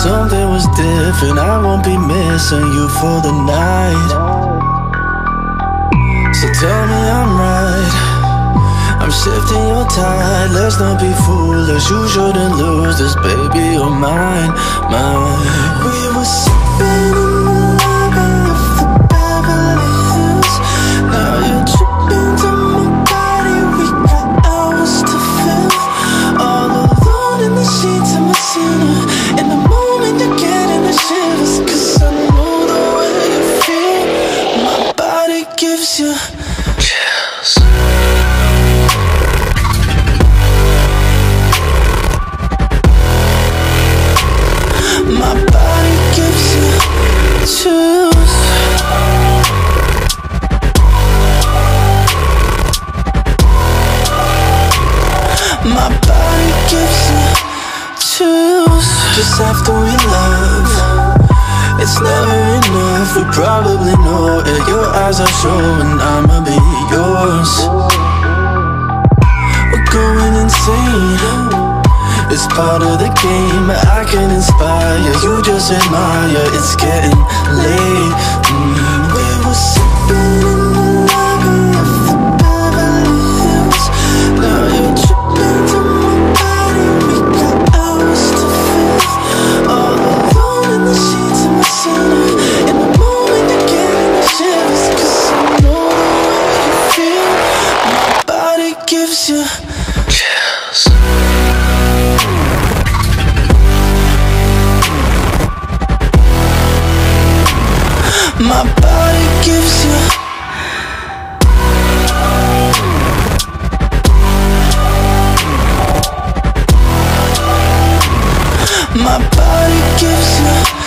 Something was different, I won't be missing you for the night. So tell me I'm right. I'm shifting your tide, let's not be foolish. You shouldn't lose this, baby, you're mine, mine. Just after we love, it's never enough. We probably know it. Your eyes are showing. I'ma be part of the game. I can inspire you, just admire. It's getting late. Mm, We were sipping in the lobby of the Beverly Hills. Now you're tripping to my body. We got hours to fill. All alone in the sheets of my center. In the moment you're getting the shivers. 'Cause I know the way you feel. My body gives you My body gives you My body gives you